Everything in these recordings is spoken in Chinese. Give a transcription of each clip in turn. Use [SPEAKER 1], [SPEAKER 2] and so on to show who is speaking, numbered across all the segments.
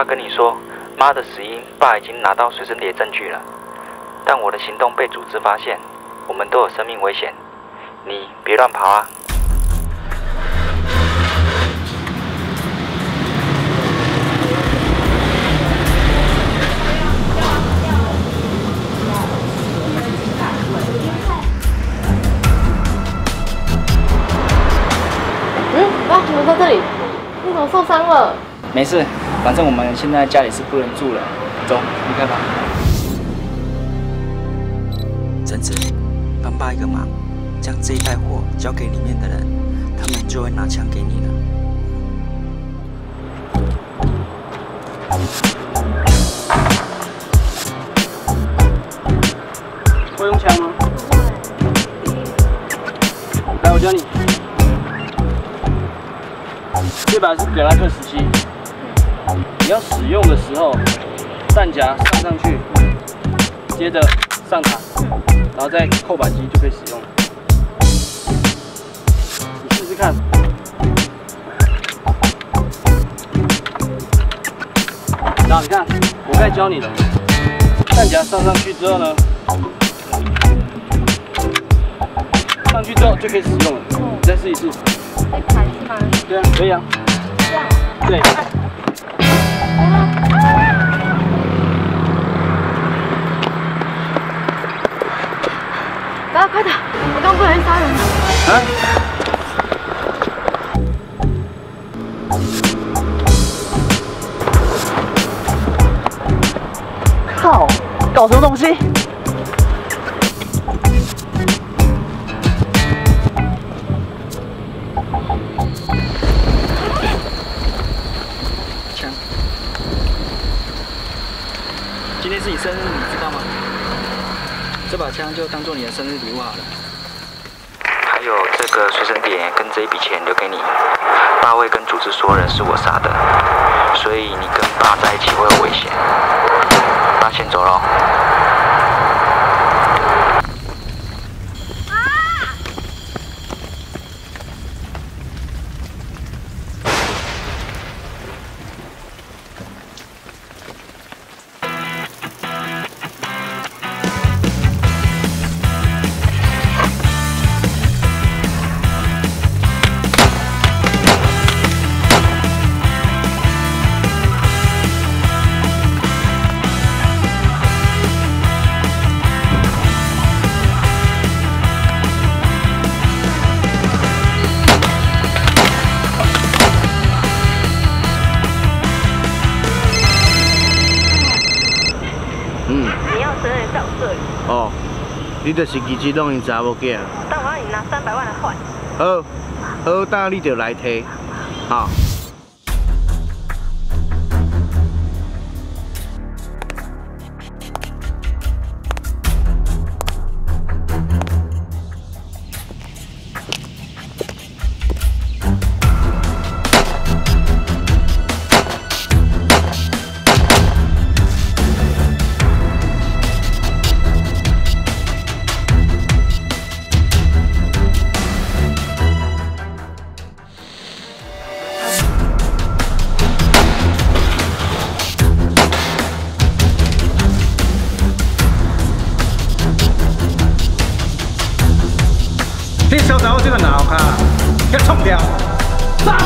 [SPEAKER 1] 啊，爸跟你说，妈的死因，爸已经拿到随身碟证据了。但我的行动被组织发现，我们都有生命危险，你别乱跑啊！
[SPEAKER 2] 嗯，啊，怎么在这里？你怎么受伤了？
[SPEAKER 1] 没事，反正我们现在家里是不能住了，走，离开吧。贞子，帮爸一个忙，将这一袋货交给里面的人，他们就会拿枪给你了。
[SPEAKER 3] 会用枪吗？来，我教你。这把是格拉克十七，你要使用的时候，弹夹上上去，接着上膛，然后再扣扳机就可以使用了。你试试看。然后你看，我该教你了。弹夹上上去之后呢，上去之后就可以使用了。你再试一试。
[SPEAKER 2] 在砍是吗？
[SPEAKER 3] 对啊，可以啊。对。
[SPEAKER 2] 爸，快点！我刚不小心杀人了。
[SPEAKER 3] 啊？靠！搞什么东西？
[SPEAKER 1] 生日，你知道吗？这把枪就当做你的生日礼物好了。还有这个随身点跟这一笔钱留给你，爸会跟组织说人是我杀的，所以你跟爸在一起会有危险。爸先走
[SPEAKER 3] 了。
[SPEAKER 2] 你
[SPEAKER 3] 就是机器弄因查某囝。
[SPEAKER 2] 但我要你拿三百万来换。
[SPEAKER 3] 好，好，等你就来提，好。你小查某这个脑壳，给冲掉！杀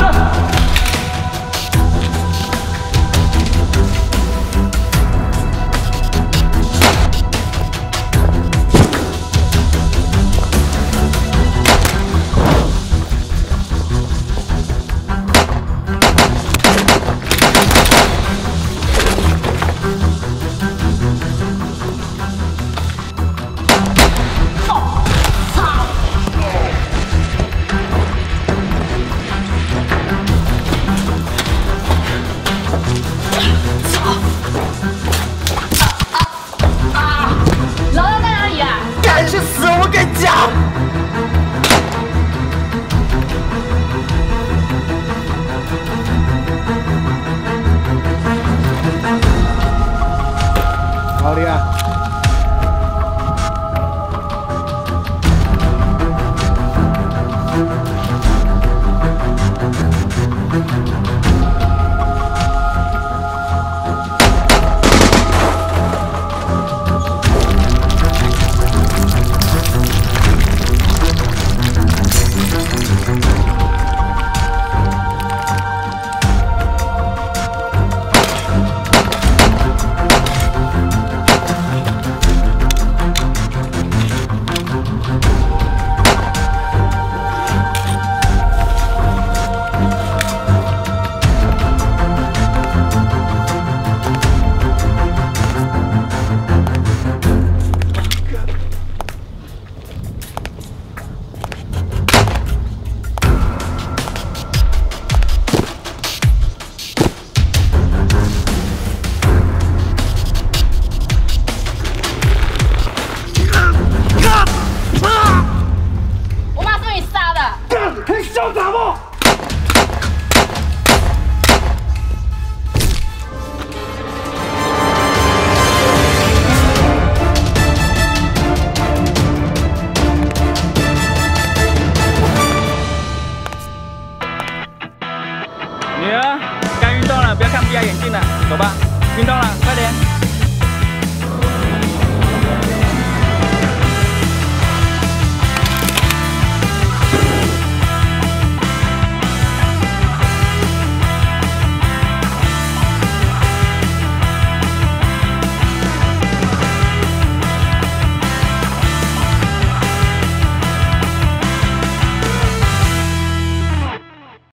[SPEAKER 4] 听到了快点。